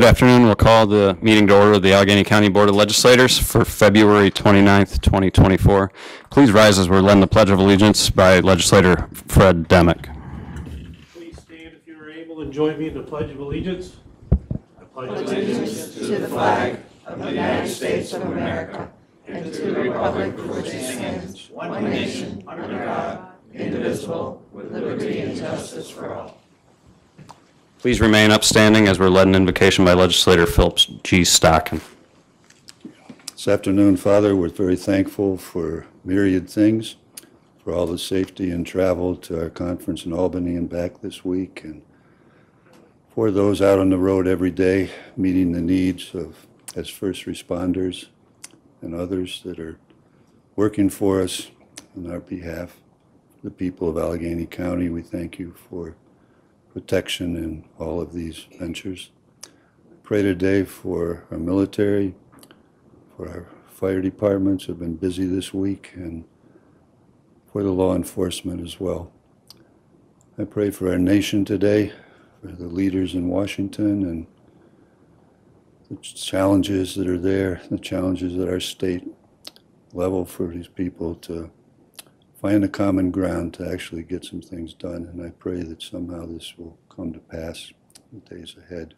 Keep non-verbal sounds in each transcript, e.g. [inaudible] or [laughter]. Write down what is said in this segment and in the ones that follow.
Good afternoon. We'll call the meeting to order of the Allegany County Board of Legislators for February 29th, 2024. Please rise as we're led the Pledge of Allegiance by Legislator Fred Demick. Please stand if you are able and join me in the Pledge of Allegiance. I pledge allegiance to the flag of the United States of America and to the republic for which it stands, one nation, under God, indivisible, with liberty and justice for all. Please remain upstanding as we're led in invocation by Legislator Phillips G. Stockin. This afternoon, Father, we're very thankful for myriad things, for all the safety and travel to our conference in Albany and back this week, and for those out on the road every day, meeting the needs of, as first responders and others that are working for us on our behalf. The people of Allegany County, we thank you for protection in all of these ventures. Pray today for our military, for our fire departments have been busy this week, and for the law enforcement as well. I pray for our nation today, for the leaders in Washington and the challenges that are there, the challenges at our state level for these people to find a common ground to actually get some things done. And I pray that somehow this will come to pass in the days ahead.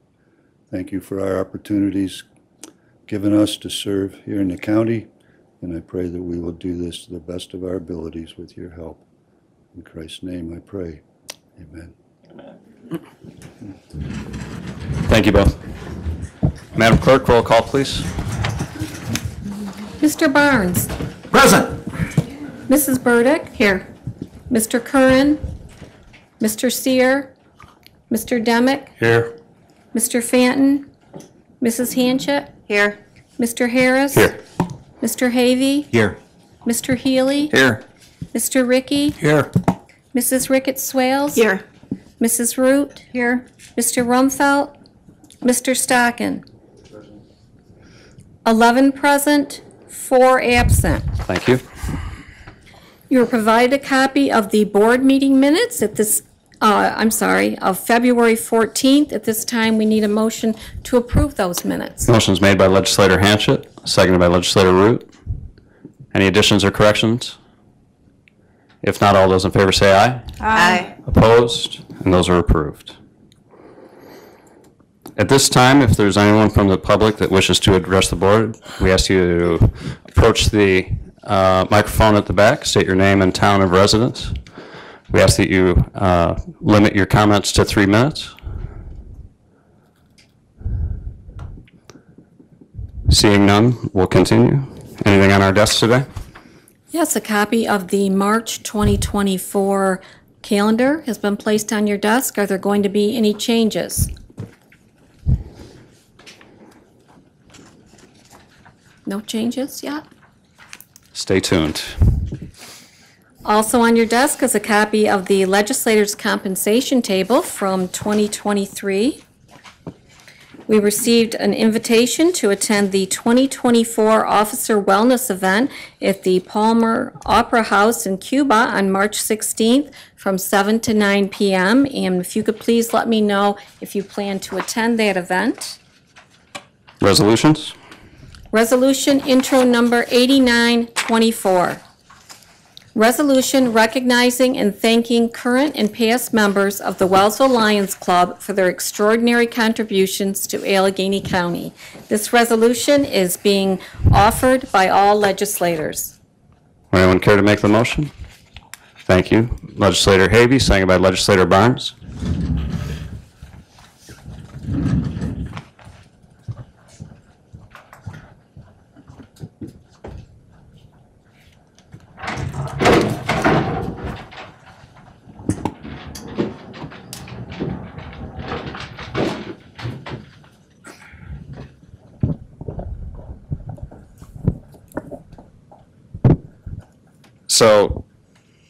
Thank you for our opportunities given us to serve here in the county. And I pray that we will do this to the best of our abilities with your help. In Christ's name I pray. Amen. Amen. Thank you both. Madam Clerk, roll call, please. Mr. Barnes. Present. Mrs. Burdick. Here. Mr. Curran. Mr. Seer. Mr. Demick. Here. Mr. Fanton. Mrs. Hanchett. Here. Mr. Harris. Here. Mr. Havey. Here. Mr. Healy. Here. Mr. Ricky. Here. Mrs. Ricketts Swales. Here. Mrs. Root. Here. Mr. Rumfelt. Mr. Stockin. 11 present, 4 absent. Thank you. You were provided a copy of the board meeting minutes at this, uh, I'm sorry, of February 14th. At this time, we need a motion to approve those minutes. Motion's made by Legislator Hanchett, seconded by Legislator Root. Any additions or corrections? If not, all those in favor say aye. Aye. Opposed? And those are approved. At this time, if there's anyone from the public that wishes to address the board, we ask you to approach the uh, microphone at the back, state your name and town of residence. We ask that you uh, limit your comments to three minutes. Seeing none, we'll continue. Anything on our desk today? Yes, a copy of the March 2024 calendar has been placed on your desk. Are there going to be any changes? No changes yet? Stay tuned. Also on your desk is a copy of the legislators' compensation table from 2023. We received an invitation to attend the 2024 Officer Wellness Event at the Palmer Opera House in Cuba on March 16th from 7 to 9 p.m. And if you could please let me know if you plan to attend that event. Resolutions? Resolution intro number 8924. Resolution recognizing and thanking current and past members of the Wellsville Lions Club for their extraordinary contributions to Allegany County. This resolution is being offered by all legislators. Would anyone care to make the motion? Thank you. Legislator Havey, seconded by Legislator Barnes. So,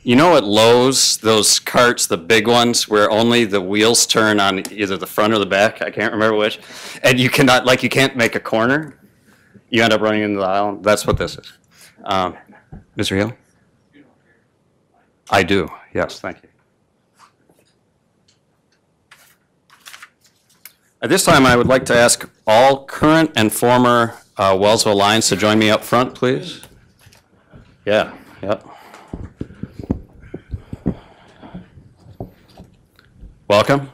you know at Lowe's, those carts, the big ones, where only the wheels turn on either the front or the back, I can't remember which, and you cannot, like, you can't make a corner? You end up running into the aisle, that's what this is. Um, Mr. Hill? I do, yes, thank you. At this time, I would like to ask all current and former uh, Wellsville Lions to join me up front, please. Yeah, yep. Welcome.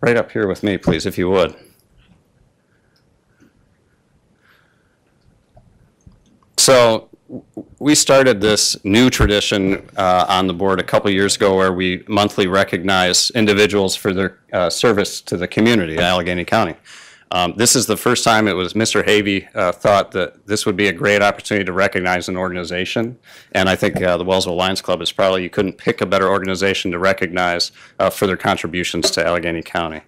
Right up here with me, please, if you would. So we started this new tradition uh, on the board a couple years ago where we monthly recognize individuals for their uh, service to the community, in Allegany County. Um, This is the first time it was Mr. Havey uh, thought that this would be a great opportunity to recognize an organization. And I think uh, the Wellsville Lions Club is probably, you couldn't pick a better organization to recognize uh, for their contributions to Allegany County.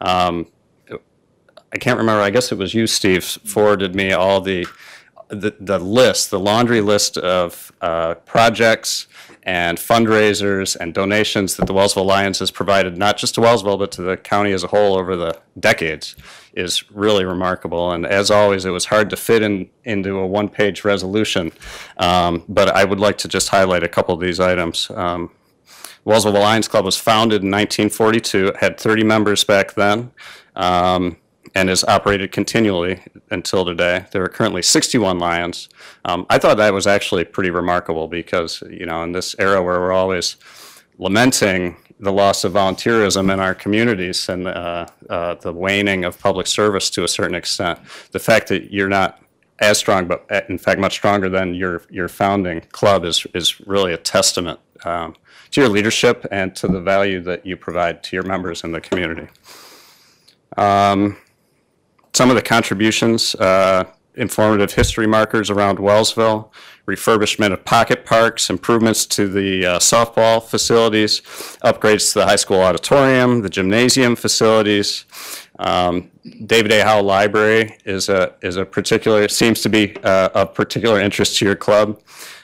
Um, I can't remember, I guess it was you, Steve, forwarded me all the, the, the list, the laundry list of uh, projects and fundraisers and donations that the Wellsville Lions has provided, not just to Wellsville, but to the county as a whole over the decades, is really remarkable. And as always, it was hard to fit in, into a one-page resolution. Um, But I would like to just highlight a couple of these items. Um, Wellsville Lions Club was founded in 1942, It had 30 members back then, um, and is operated continually until today. There are currently 61 Lions. Um, I thought that was actually pretty remarkable because, you know, in this era where we're always lamenting the loss of volunteerism in our communities and uh, uh, the waning of public service to a certain extent, the fact that you're not as strong, but uh, in fact much stronger than your your founding club is is really a testament um, to your leadership and to the value that you provide to your members in the community. Um, some of the contributions, uh, informative history markers around Wellsville, refurbishment of pocket parks, improvements to the uh, softball facilities, upgrades to the high school auditorium, the gymnasium facilities. Um, David A. Howe Library is a, is a particular, seems to be uh, of particular interest to your club.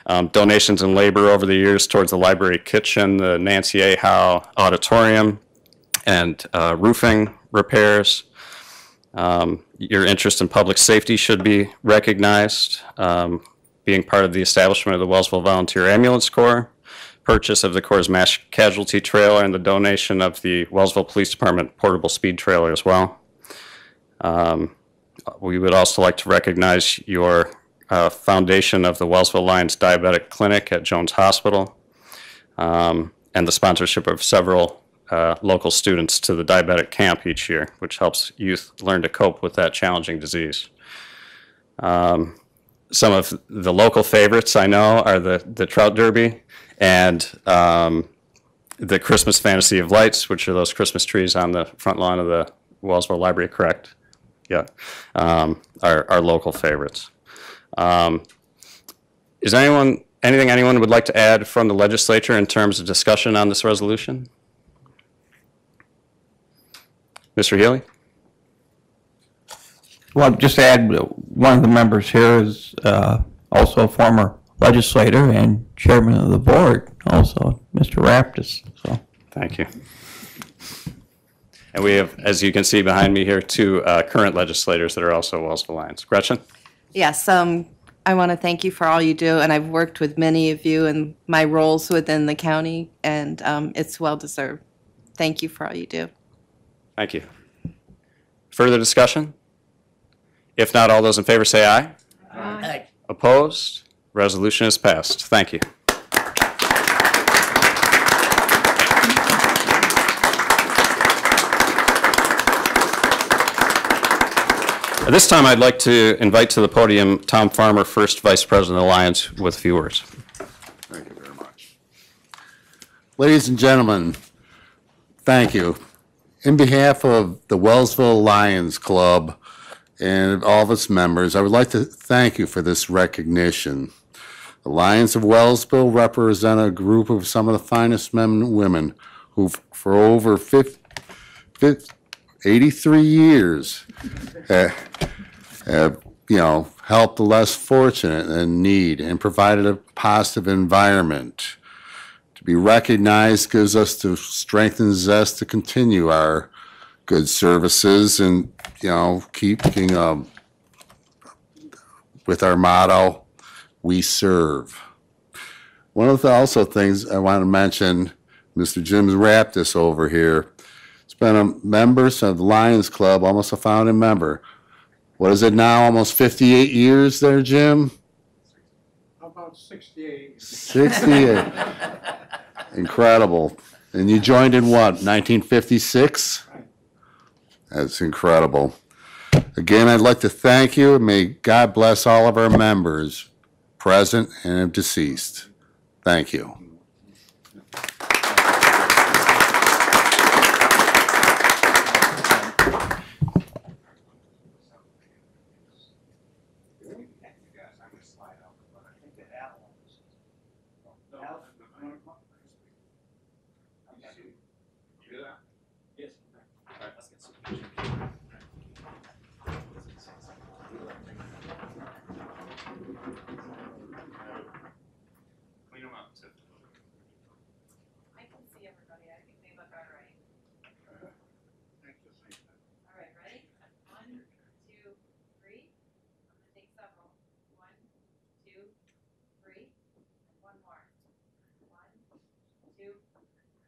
Um, Donations and labor over the years towards the library kitchen, the Nancy A. Howe Auditorium, and uh, roofing repairs. Um, Your interest in public safety should be recognized, um, being part of the establishment of the Wellsville Volunteer Ambulance Corps, purchase of the Corps' mass casualty trailer, and the donation of the Wellsville Police Department portable speed trailer as well. Um, We would also like to recognize your uh, foundation of the Wellsville Lions Diabetic Clinic at Jones Hospital, um, and the sponsorship of several uh, local students to the diabetic camp each year, which helps youth learn to cope with that challenging disease. Um, Some of the local favorites I know are the, the Trout Derby and um, the Christmas Fantasy of Lights, which are those Christmas trees on the front lawn of the Wellsville Library, correct? Yeah, um, are, are local favorites. Um, Is anyone, anything anyone would like to add from the legislature in terms of discussion on this resolution? Mr. Healy? Well, just to add, uh, one of the members here is uh, also a former legislator and chairman of the board, also, Mr. Raptis, so. Thank you. And we have, as you can see behind me here, two uh, current legislators that are also Wellsville Lions. Gretchen? Yes, um, I want to thank you for all you do, and I've worked with many of you in my roles within the county, and um, it's well-deserved. Thank you for all you do. Thank you. Further discussion? If not, all those in favor say aye. Aye. Opposed? Resolution is passed. Thank you. At this time, I'd like to invite to the podium Tom Farmer, First Vice President of the Lions, with a few words. Thank you very much. Ladies and gentlemen, thank you. In behalf of the Wellsville Lions Club and all of its members, I would like to thank you for this recognition. The Lions of Wellsville represent a group of some of the finest men and women who, for over 50, 83 years, uh, have, you know, helped the less fortunate and in need and provided a positive environment. Be recognized gives us the strength and zest to continue our good services and, you know, keeping, um, with our motto, we serve. One of the also things I want to mention, Mr. Jim Raptis over here, It's been a member of the Lions Club, almost a founding member. What is it now, almost 58 years there, Jim? How about sixty-eight? 68. [laughs] Incredible. And you joined in what, 1956? That's incredible. Again, I'd like to thank you, and may God bless all of our members, present and deceased. Thank you. I can see everybody, I think they look all right. All right, ready? One, two, three. I'm gonna take several. One, two, three, and one more. One, two,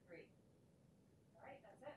three. All right, that's it.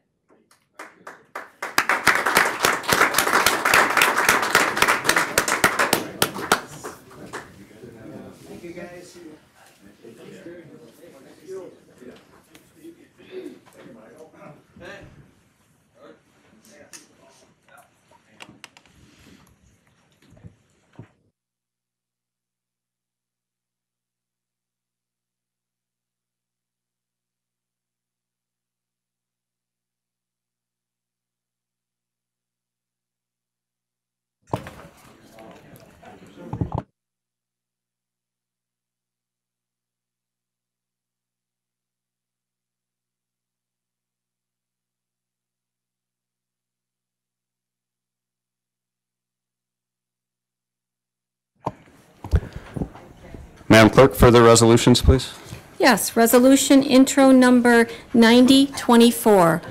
Madam Clerk, further resolutions, please? Yes, resolution intro number 9024.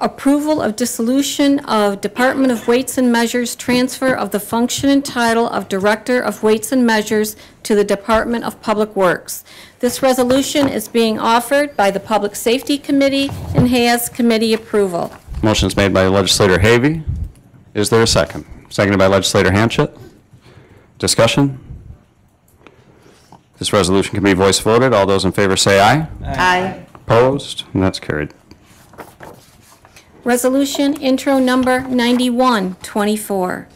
Approval of dissolution of Department of Weights and Measures transfer of the function and title of Director of Weights and Measures to the Department of Public Works. This resolution is being offered by the Public Safety Committee and has committee approval. Motion is made by legislator Havey. Is there a second? Seconded by legislator Hanchett. Discussion? This resolution can be voice voted. All those in favor say aye. Aye. Opposed? And that's carried. Resolution intro number 9124.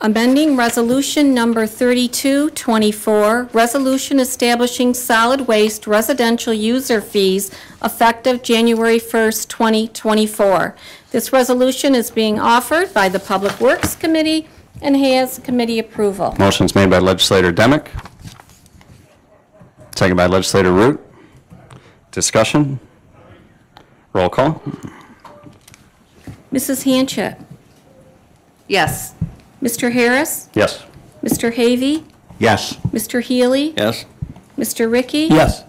Amending Resolution Number 3224, resolution establishing solid waste residential user fees effective January 1st, 2024. This resolution is being offered by the Public Works Committee and has committee approval. Motion is made by legislator Demick. Seconded by legislator Root. Discussion? Roll call? Mrs. Hanchett, Yes. Mr. Harris, Yes. Mr. Havey, Yes. Mr. Healy, Yes. Mr. Ricky? Yes.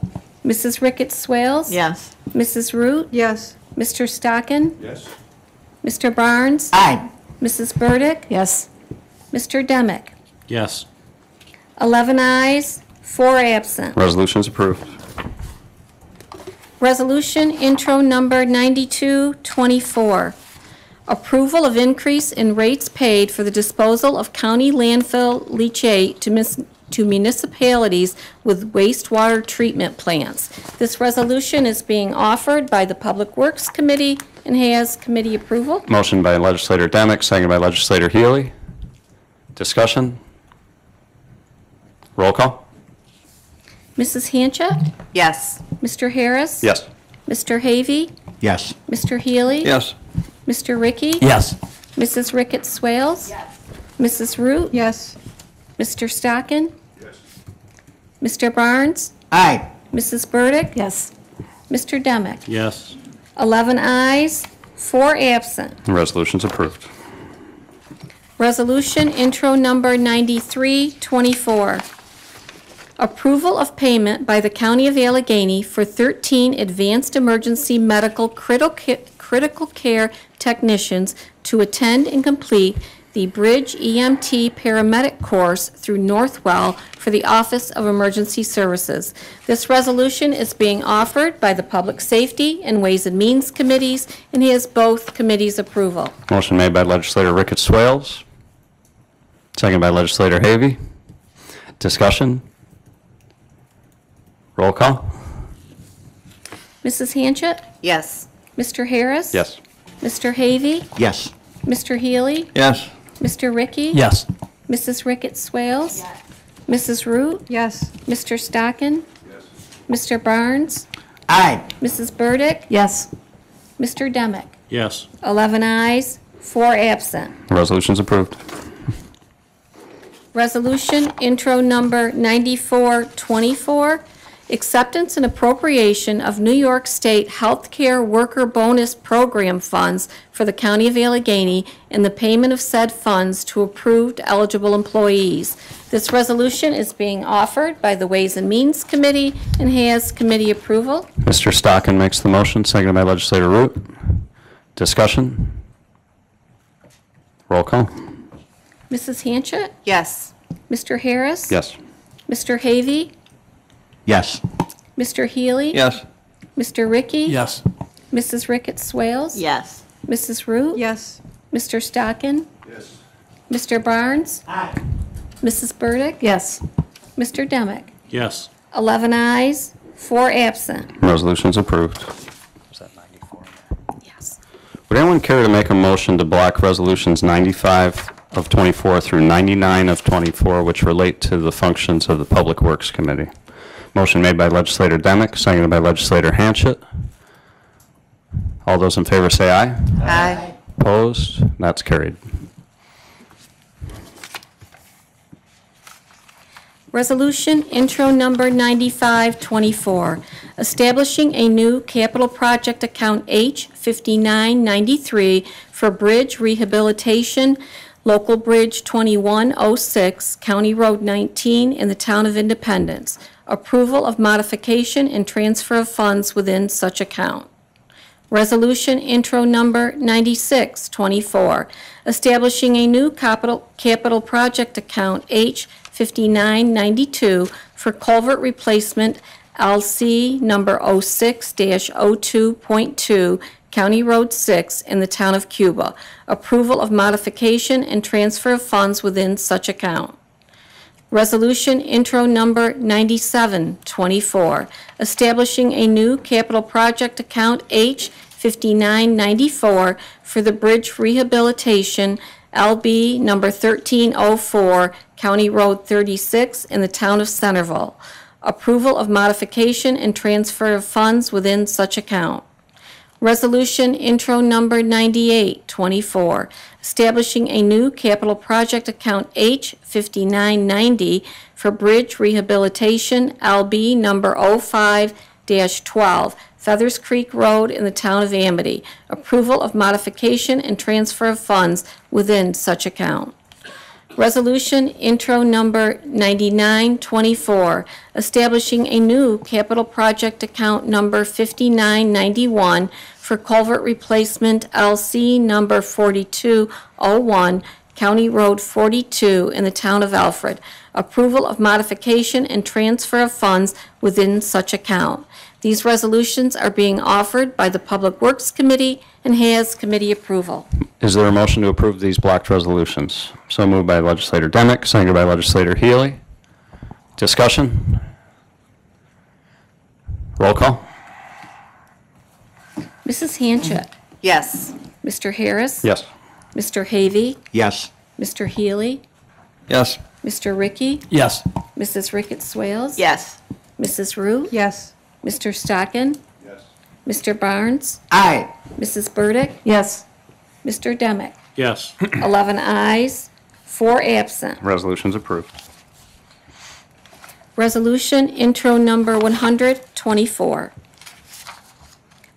Mrs. Ricketts Swales? Yes. Mrs. Root? Yes. Mr. Stockin? Yes. Mr. Barnes? Aye. Mrs. Burdick? Yes. Mr. Demick? Yes. 11 ayes, 4 absent. Resolution is approved. Resolution intro number 9224. Approval of increase in rates paid for the disposal of county landfill leachate to mis- to municipalities with wastewater treatment plants. This resolution is being offered by the Public Works Committee and has committee approval. Motion by legislator Demick, seconded by legislator Healy. Discussion? Roll call? Mrs. Hanchett? Yes. Mr. Harris? Yes. Mr. Havey? Yes. Mr. Healy? Yes. Mr. Ricky? Yes. Mrs. Ricketts Swales? Yes. Mrs. Root? Yes. Mr. Stockin? Yes. Mr. Barnes? Aye. Mrs. Burdick? Yes. Mr. Demick? Yes. 11 ayes, 4 absent. The resolution's approved. Resolution intro number 9324. Approval of payment by the County of Allegany for 13 advanced emergency medical critical care technicians to attend and complete the Bridge EMT Paramedic Course through Northwell for the Office of Emergency Services. This resolution is being offered by the Public Safety and Ways and Means Committees and he has both committees' approval. Motion made by legislator Ricketts Swales, second by legislator Havey. Discussion? Roll call? Mrs. Hanchett? Yes. Mr. Harris? Yes. Mr. Havey? Yes. Mr. Healy? Yes. Mr. Ricky? Yes. Mrs. Ricketts Swales? Yes. Mrs. Root? Yes. Mr. Stockin? Yes. Mr. Barnes? Aye. Mrs. Burdick? Yes. Mr. Demick? Yes. 11 ayes, 4 absent. Resolution's approved. Resolution intro number 9424, acceptance and appropriation of New York State Healthcare Worker Bonus Program funds for the County of Allegany and the payment of said funds to approved eligible employees. This resolution is being offered by the Ways and Means Committee and has committee approval. Mr. Stockin makes the motion, seconded by legislator Root. Discussion? Roll call? Mrs. Hanchett? Yes. Mr. Harris? Yes. Mr. Havey? Yes. Mr. Healy? Yes. Mr. Ricky? Yes. Mrs. Ricketts Swales? Yes. Mrs. Root? Yes. Mr. Stockin? Yes. Mr. Barnes? Aye. Mrs. Burdick? Yes. Mr. Demick? Yes. 11 ayes, 4 absent. Resolution's approved. Yes. Would anyone care to make a motion to block resolutions 95 of 24 through 99 of 24, which relate to the functions of the Public Works Committee? Motion made by legislator Demick, seconded by legislator Hanchett. All those in favor say aye. Aye. Opposed? That's carried. Resolution intro number 9524, establishing a new capital project account H5993 for bridge rehabilitation, local bridge 2106, County Road 19 in the town of Independence. Approval of modification and transfer of funds within such account. Resolution intro number 9624, establishing a new capital, capital project account H 5992 for culvert replacement LC number 06-02.2, County Road 6 in the town of Cuba. Approval of modification and transfer of funds within such account. Resolution intro number 9724, establishing a new capital project account H 5994 for the bridge rehabilitation LB number 1304, County Road 36 in the town of Centerville. Approval of modification and transfer of funds within such account. Resolution intro number 9824, establishing a new capital project account H5990 for bridge rehabilitation LB number 05-12, Feathers Creek Road in the town of Amity. Approval of modification and transfer of funds within such account. Resolution intro number 9924, establishing a new capital project account number 5991 for culvert replacement LC number 4201, County Road 42 in the town of Alfred. Approval of modification and transfer of funds within such account. These resolutions are being offered by the Public Works Committee and has committee approval. Is there a motion to approve these blocked resolutions? So moved by legislator Demick, seconded by legislator Healy. Discussion? Roll call? Mrs. Hanchett. Yes. Mr. Harris. Yes. Mr. Havey. Yes. Mr. Healy. Yes. Mr. Ricky. Yes. Mrs. Ricketts Swales. Yes. Mrs. Rue. Yes. Mr. Stockin. Yes. Mr. Barnes. Aye. Mrs. Burdick. Yes. Mr. Demick. Yes. [clears throat] 11 ayes, 4 absent. Resolution's approved. Resolution intro number 124.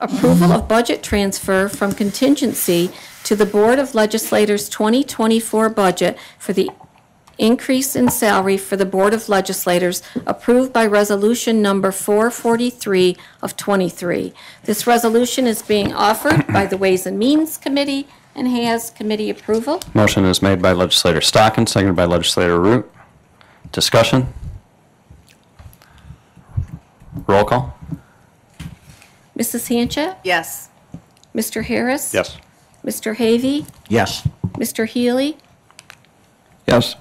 Approval of budget transfer from contingency to the Board of Legislators 2024 budget for the increase in salary for the Board of Legislators approved by Resolution Number 443 of 23. This resolution is being offered by the Ways and Means Committee and has committee approval. Motion is made by legislator Stockin, seconded by legislator Root. Discussion? Roll call? Mrs. Hanchett? Yes. Mr. Harris? Yes. Mr. Havey? Yes. Mr. Healy? Yes.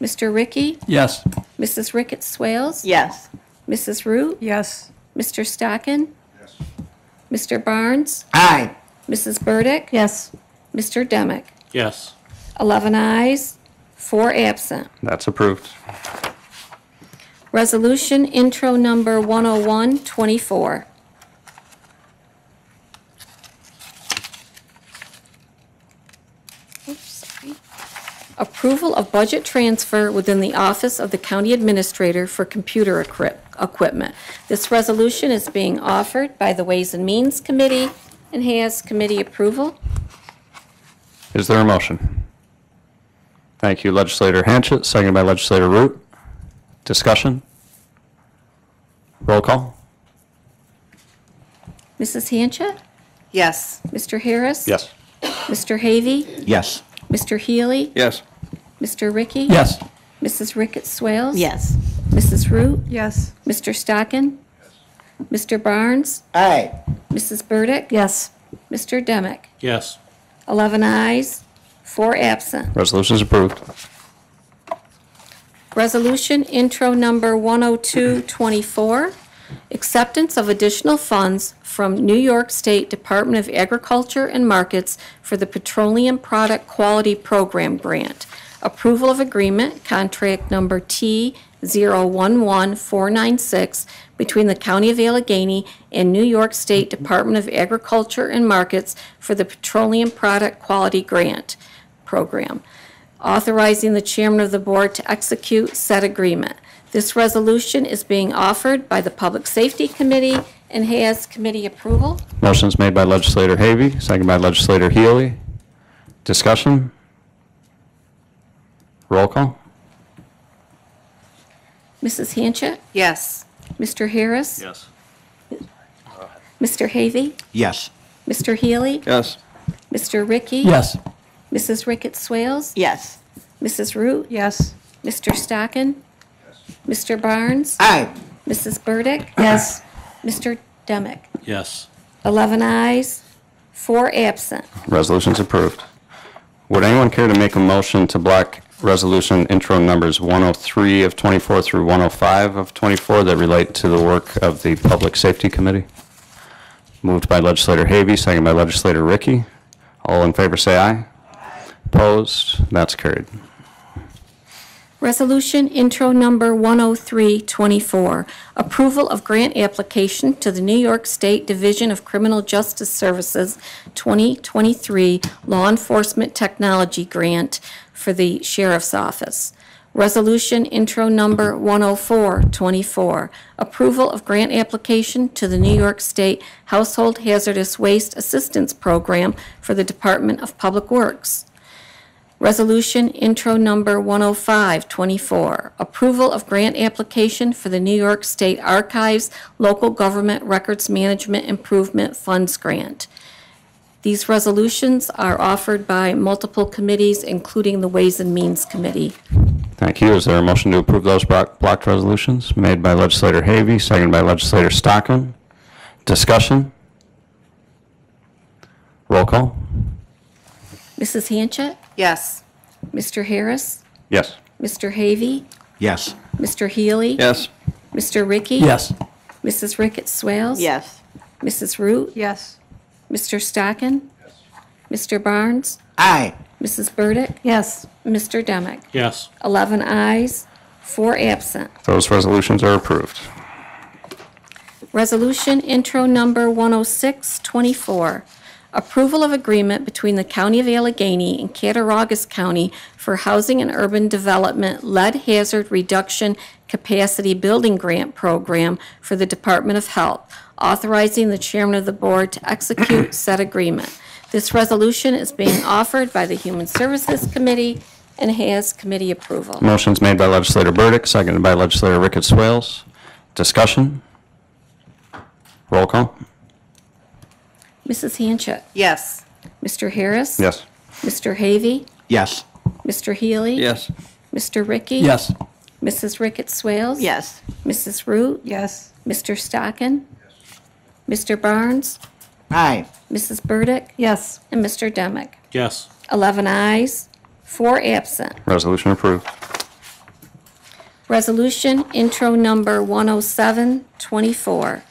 Mr. Ricky? Yes. Mrs. Ricketts Swales? Yes. Mrs. Root? Yes. Mr. Stockin? Yes. Mr. Barnes? Aye. Mrs. Burdick? Yes. Mr. Demick? Yes. 11 ayes, 4 absent. That's approved. Resolution intro number 10124. Oops, sorry. Approval of budget transfer within the Office of the County Administrator for computer equip- equipment. This resolution is being offered by the Ways and Means Committee and has committee approval. Is there a motion? Thank you, legislator Hanchett, seconded by legislator Root. Discussion? Roll call? Mrs. Hanchett? Yes. Mr. Harris? Yes. Mr. Havey? Yes. Mr. Healy? Yes. Mr. Ricky? Yes. Mrs. Ricketts Swales? Yes. Mrs. Root? Yes. Mr. Stockin? Mr. Barnes? Aye. Mrs. Burdick? Yes. Mr. Demick? Yes. 11 ayes, 4 absent. Resolution is approved. Resolution intro number 10224, acceptance of additional funds from New York State Department of Agriculture and Markets for the Petroleum Product Quality Program Grant. Approval of agreement, contract number T011496, between the County of Allegany and New York State Department of Agriculture and Markets for the Petroleum Product Quality Grant Program authorizing the chairman of the board to execute said agreement. This resolution is being offered by the Public Safety Committee and has committee approval. Motion is made by legislator Havey, seconded by legislator Healy. Discussion? Roll call? Mrs. Hanchett? Yes. Mr. Harris? Yes. Mr. Havey? Yes. Mr. Healy? Yes. Mr. Ricky? Yes. Mrs. Ricketts Swales? Yes. Mrs. Root? Yes. Mr. Stockin? Yes. Mr. Barnes? Aye. Mrs. Burdick? Yes. Mr. Demick? Yes. 11 ayes, 4 absent. Resolution's approved. Would anyone care to make a motion to block resolution intro numbers 103 of 24 through 105 of 24 that relate to the work of the Public Safety Committee? Moved by legislator Havey, seconded by legislator Ricky. All in favor, say aye. Opposed? That's carried. Resolution intro number 10324, approval of grant application to the New York State Division of Criminal Justice Services 2023 Law Enforcement Technology Grant for the Sheriff's Office. Resolution intro number 10424, approval of grant application to the New York State Household Hazardous Waste Assistance Program for the Department of Public Works. Resolution intro number 10524, approval of grant application for the New York State Archives Local Government Records Management Improvement Funds Grant. These resolutions are offered by multiple committees, including the Ways and Means Committee. Thank you. Is there a motion to approve those block- blocked resolutions? Made by legislator Havey, seconded by legislator Stockin. Discussion? Roll call? Mrs. Hanchett? Yes. Mr. Harris? Yes. Mr. Havey? Yes. Mr. Healy? Yes. Mr. Ricky? Yes. Mrs. Ricketts Swales? Yes. Mrs. Root? Yes. Mr. Stockin? Yes. Mr. Barnes? Aye. Mrs. Burdick? Yes. Mr. Demick? Yes. 11 ayes, 4 absent. Those resolutions are approved. Resolution intro number 10624, approval of agreement between the County of Allegany and Cattaraugus County for Housing and Urban Development Lead Hazard Reduction Capacity Building Grant Program for the Department of Health, authorizing the chairman of the board to execute [clears throat] said agreement. This resolution is being offered by the Human Services Committee and has committee approval. Motion's made by legislator Burdick, seconded by legislator Ricketts Swales. Discussion? Roll call? Mrs. Hanchett, Yes. Mr. Harris? Yes. Mr. Havey? Yes. Mr. Healy? Yes. Mr. Ricky? Yes. Mrs. Ricketts Swales? Yes. Mrs. Root? Yes. Mr. Stockin? Yes. Mr. Barnes? Aye. Mrs. Burdick? Yes. And Mr. Demick? Yes. 11 ayes, 4 absent. Resolution approved. Resolution intro number 10724.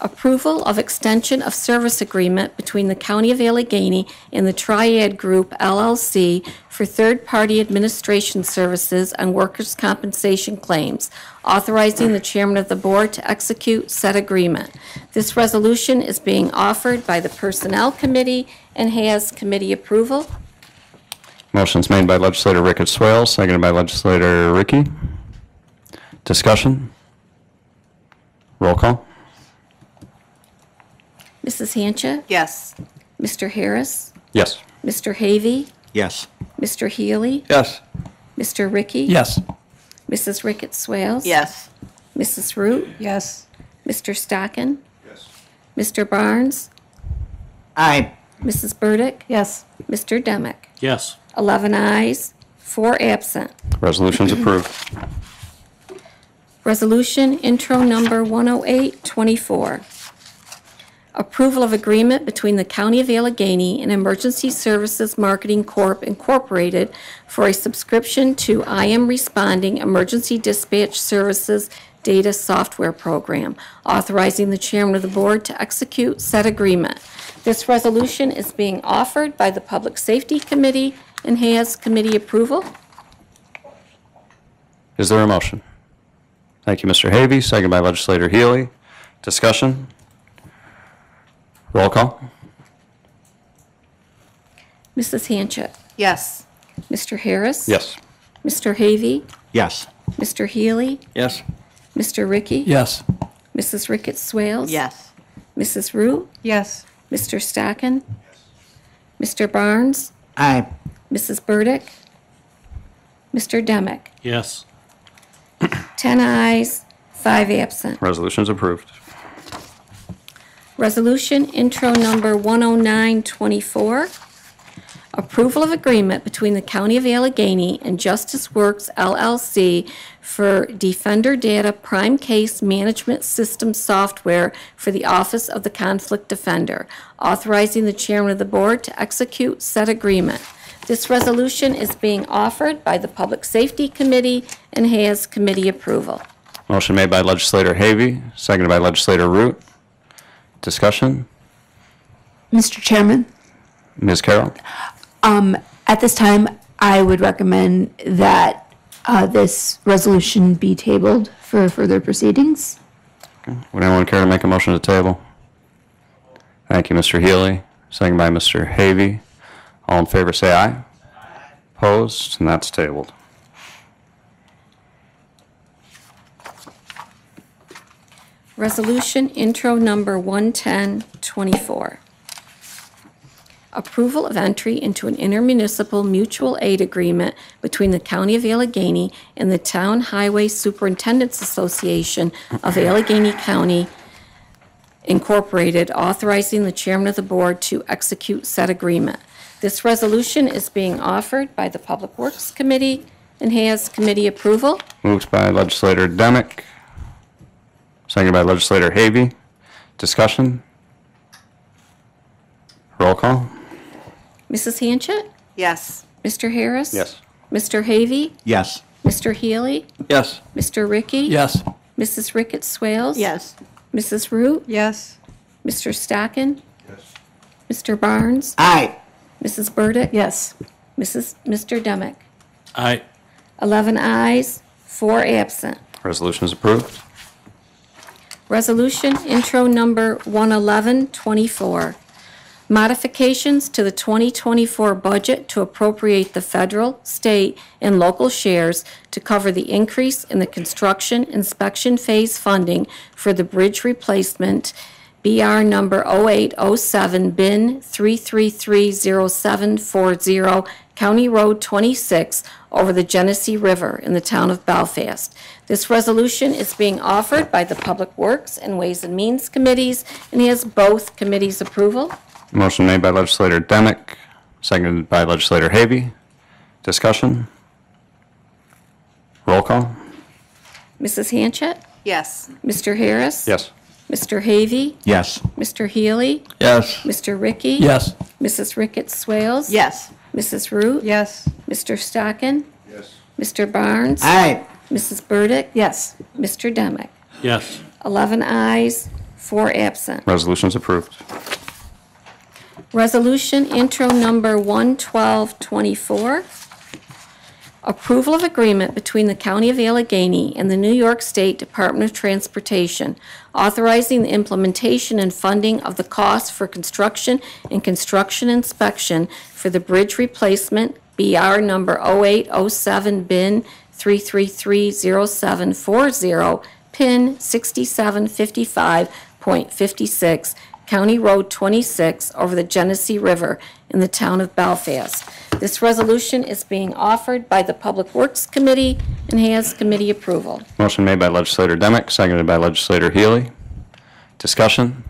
Approval of extension of service agreement between the County of Allegany and the Triad Group LLC for third-party administration services on workers' compensation claims, authorizing the chairman of the board to execute said agreement. This resolution is being offered by the Personnel Committee and has committee approval. Motion's made by legislator Ricketts Swales, seconded by legislator Ricky. Discussion? Roll call? Mrs. Hancha? Yes. Mr. Harris? Yes. Mr. Havey? Yes. Mr. Healy? Yes. Mr. Ricky? Yes. Mrs. Ricketts Swales? Yes. Mrs. Root? Yes. Mr. Stockin? Yes. Mr. Barnes? Aye. Mrs. Burdick? Yes. Mr. Demick? Yes. 11 ayes, 4 absent. Resolution's approved. Resolution intro number 10824. Approval of agreement between the County of Allegany and Emergency Services Marketing Corp. Incorporated for a subscription to I Am Responding Emergency Dispatch Services Data Software Program, authorizing the chairman of the board to execute said agreement. This resolution is being offered by the Public Safety Committee and has committee approval. Is there a motion? Thank you, Mr. Havey, Second by legislator Healy. Discussion? Roll call? Mrs. Hanchett? Yes. Mr. Harris? Yes. Mr. Havey? Yes. Mr. Healy? Yes. Mr. Ricky? Yes. Mrs. Ricketts Swales? Yes. Mrs. Rue. Yes. Mr. Stockin? Mr. Barnes? Aye. Mrs. Burdick? Mr. Demick? Yes. 10 ayes, 5 absent. Resolution's approved. Resolution intro number 10924. Approval of agreement between the County of Allegany and Justice Works LLC for Defender Data Prime Case Management System Software for the Office of the Conflict Defender, authorizing the chairman of the board to execute said agreement. This resolution is being offered by the Public Safety Committee and has committee approval. Motion made by legislator Havey, seconded by legislator Root. Discussion? Mr. Chairman, Ms. Carroll? um, at this time, I would recommend that uh, this resolution be tabled for further proceedings. Would anyone care to make a motion to table? Thank you, Mr. Healy, seconded by Mr. Havey. All in favor, say aye. Opposed, and that's tabled. Resolution intro number 11024. Approval of entry into an intermunicipal mutual aid agreement between the County of Allegany and the Town Highway Superintendents Association of Allegany County Incorporated, authorizing the chairman of the board to execute said agreement. This resolution is being offered by the Public Works Committee and has committee approval. Moved by legislator Demick, seconded by legislator Havey. Discussion? Roll call? Mrs. Hanchett? Yes. Mr. Harris? Yes. Mr. Havey? Yes. Mr. Healy? Yes. Mr. Ricky? Yes. Mrs. Ricketts Swales? Yes. Mrs. Root? Yes. Mr. Stockin? Yes. Mr. Barnes? Aye. Mrs. Burdick? Yes. Mrs. Mr. Demick? Aye. 11 ayes, 4 absent. Resolution is approved. Resolution intro number 11124. Modifications to the 2024 budget to appropriate the federal, state, and local shares to cover the increase in the construction inspection phase funding for the bridge replacement, BR number 0807, bin 3330740, County Road 26, over the Genesee River in the town of Belfast. This resolution is being offered by the Public Works and Ways and Means Committees and has both committees' approval. Motion made by legislator Demick, seconded by legislator Havey. Discussion? Roll call? Mrs. Hanchett? Yes. Mr. Harris? Yes. Mr. Havey? Yes. Mr. Healy? Yes. Mr. Ricky? Yes. Mrs. Ricketts Swales? Yes. Mrs. Root? Yes. Mr. Stockin? Yes. Mr. Barnes? Aye. Mrs. Burdick? Yes. Mr. Demick? Yes. 11 ayes, 4 absent. Resolution's approved. Resolution intro number 11224. Approval of agreement between the County of Allegany and the New York State Department of Transportation authorizing the implementation and funding of the costs for construction and construction inspection for the bridge replacement BR number 0807 bin 3330740 pin 6755.56 County Road 26 over the Genesee River in the town of Belfast. This resolution is being offered by the Public Works Committee and has committee approval. Motion made by legislator Demick, seconded by legislator Healy. Discussion?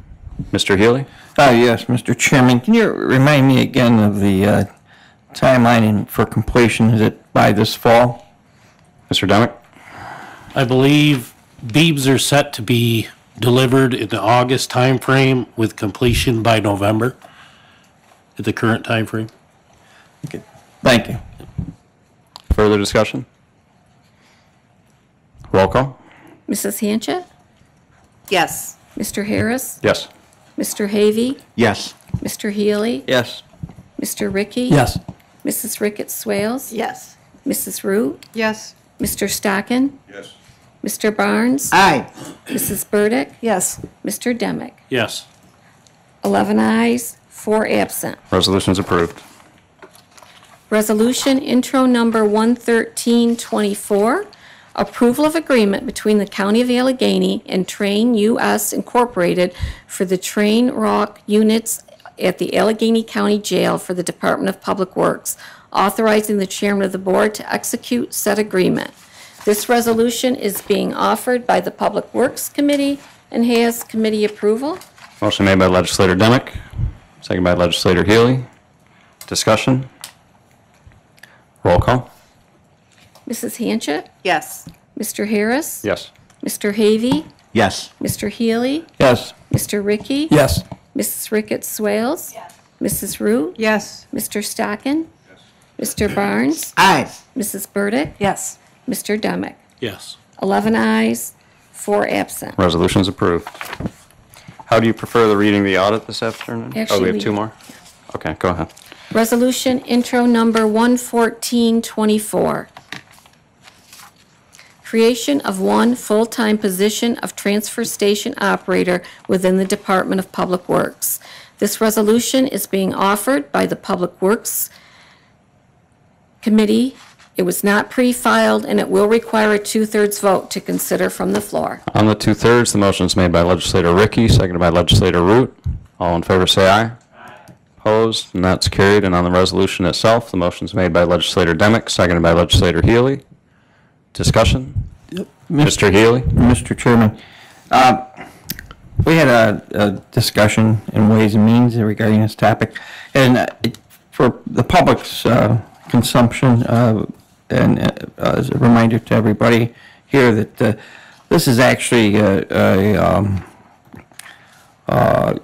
Mr. Healy? Uh, yes, Mr. Chairman, can you remind me again of the uh, timeline for completion? Is it by this fall? Mr. Demick? I believe beeves are set to be delivered in the August timeframe with completion by November at the current timeframe. Thank you. Further discussion? Roll call? Mrs. Hanchett? Yes. Mr. Harris? Yes. Mr. Havey? Yes. Mr. Healy? Yes. Mr. Ricky? Yes. Mrs. Ricketts Swales? Yes. Mrs. Root? Yes. Mr. Stockin? Yes. Mr. Barnes? Aye. Mrs. Burdick? Yes. Mr. Demick? Yes. 11 ayes, 4 absent. Resolution's approved. Resolution intro number 11324, approval of agreement between the County of Allegany and Trane US Incorporated for the Trane rock units at the Allegany County Jail for the Department of Public Works, authorizing the chairman of the board to execute said agreement. This resolution is being offered by the Public Works Committee and has committee approval. Motion made by legislator Demick, second by legislator Healy. Discussion? Roll call? Mrs. Hanchett? Yes. Mr. Harris? Yes. Mr. Havey? Yes. Mr. Healy? Yes. Mr. Ricky? Yes. Mrs. Ricketts Swales? Yes. Mrs. Root? Yes. Mr. Stockin? Mr. Barnes? Aye. Mrs. Burdick? Yes. Mr. Demick? Yes. 11 ayes, 4 absent. Resolution's approved. How do you prefer the reading of the audit this afternoon? Oh, Actually, we have we- two more? Okay, go ahead. Resolution intro number 11424. Creation of one full-time position of transfer station operator within the Department of Public Works. This resolution is being offered by the Public Works Committee. It was not pre-filed, and it will require a two-thirds vote to consider from the floor. On the two-thirds, the motion is made by legislator Ricky, seconded by legislator Root. All in favor, say aye. aye. Opposed, and that's carried. And on the resolution itself, the motion is made by legislator Demick, seconded by legislator Healy. Discussion? Mr. Healy? Mr. Chairman, uh, we had a, a discussion in Ways and Means regarding this topic, and uh, it- for the public's uh, consumption, uh, and uh, as a reminder to everybody here that uh, this is actually a, a, um, uh,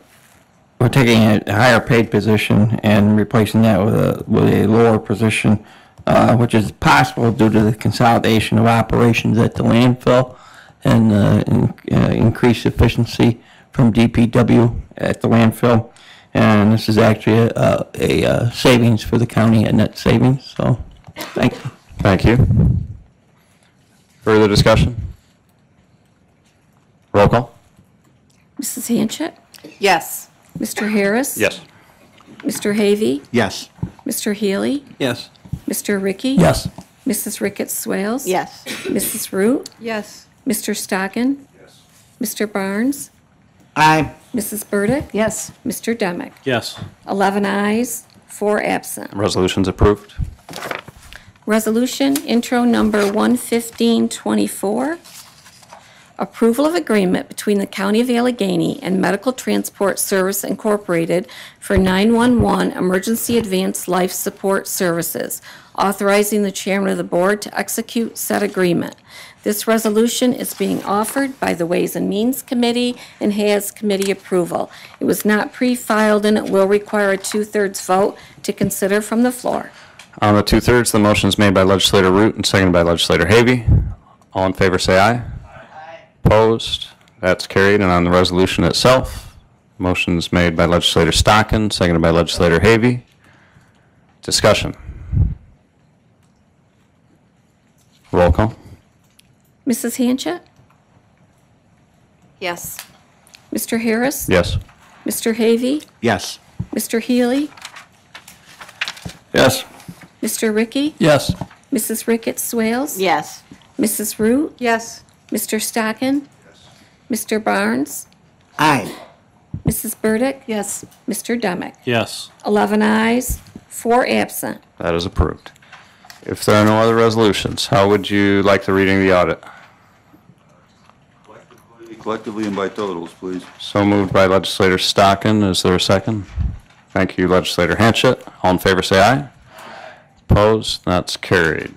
we're taking a higher paid position and replacing that with a, with a lower position, uh, which is possible due to the consolidation of operations at the landfill and, uh, in- uh, increased efficiency from DPW at the landfill. And this is actually a, a, a uh, savings for the county, a net savings, so, thank you. Thank you. Further discussion? Roll call? Mrs. Hanchett? Yes. Mr. Harris? Yes. Mr. Havey? Yes. Mr. Healy? Yes. Mr. Ricky? Yes. Mrs. Ricketts Swales? Yes. Mrs. Root? Yes. Mr. Stockin? Yes. Mr. Barnes? Aye. Mrs. Burdick? Yes. Mr. Demick? Yes. 11 ayes, 4 absent. Resolution's approved. Resolution intro number 11524. approval of agreement between the County of Allegany and Medical Transport Service Incorporated for 911 Emergency Advanced Life Support Services, authorizing the chairman of the board to execute said agreement. This resolution is being offered by the Ways and Means Committee and has committee approval. It was not pre-filed and it will require a two-thirds vote to consider from the floor. On the two-thirds, the motion is made by legislator Root and seconded by legislator Havey. All in favor, say aye. aye. Opposed? That's carried. And on the resolution itself, motion is made by legislator Stockin, seconded by legislator Havey. Discussion. Roll call. Mrs. Hanchett? Yes. Mr. Harris? Yes. Mr. Havey? Yes. Mr. Healy? Yes. Mr. Ricky? Yes. Mrs. Ricketts Swales? Yes. Mrs. Root? Yes. Mr. Stockin? Yes. Mr. Barnes? Aye. Mrs. Burdick? Yes. Mr. Demick? Yes. 11 ayes, 4 absent. That is approved. If there are no other resolutions, how would you like the reading of the audit? Collectively and by totals, please. So moved by legislator Stockin. Is there a second? Thank you, legislator Hanchett. All in favor, say aye. Opposed? That's carried.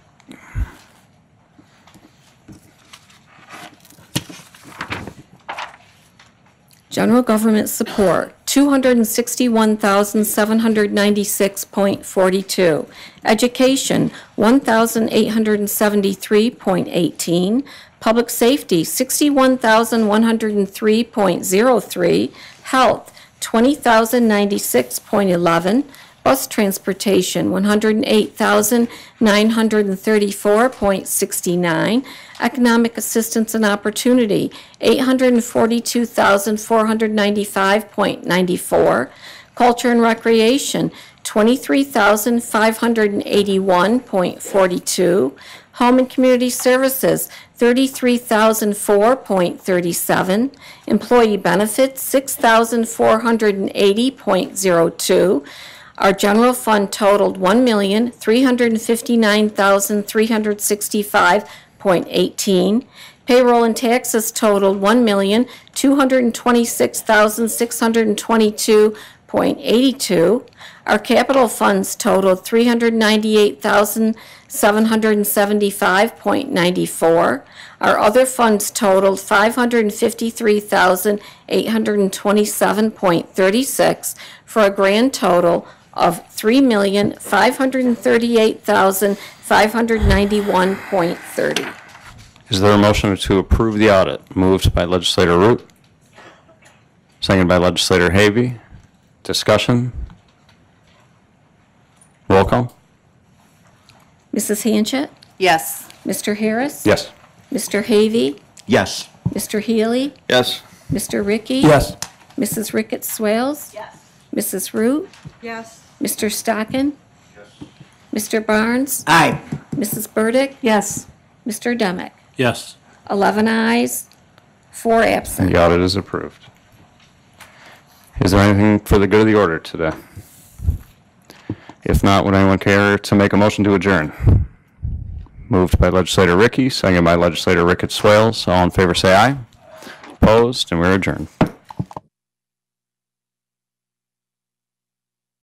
General government support, 261,796.42. Education, 1,873.18. Public safety, 61,103.03. Health, 20,096.11. Bus transportation, 108,934.69. Economic assistance and opportunity, 842,495.94. Culture and recreation, 23,581.42. Home and community services, 33,004.37. Employee benefits, 6,480.02. Our general fund totaled one million, three hundred and fifty-nine thousand, three hundred sixty-five point eighteen. Payroll and taxes totaled one million, two hundred and twenty-six thousand, six hundred and twenty-two point eighty-two. Our capital funds totaled three hundred ninety-eight thousand, seven hundred and seventy-five point ninety-four. Our other funds totaled five hundred and fifty-three thousand, eight hundred and twenty-seven point thirty-six, for a grand total of three million, five hundred and thirty-eight thousand, five hundred ninety-one point thirty. Is there a motion to approve the audit? Moved by legislator Root, seconded by legislator Havey. Discussion? Roll call? Mrs. Hanchett? Yes. Mr. Harris? Yes. Mr. Havey? Yes. Mr. Healy? Yes. Mr. Ricky? Yes. Mrs. Ricketts Swales? Yes. Mrs. Root? Yes. Mr. Stockin? Mr. Barnes? Aye. Mrs. Burdick? Yes. Mr. Demick? Yes. 11 ayes, 4 absent. The audit is approved. Is there anything for the good of the order today? If not, would anyone care to make a motion to adjourn? Moved by legislator Ricky, seconded by legislator Ricketts Swales. All in favor, say aye. Opposed, and we're adjourned.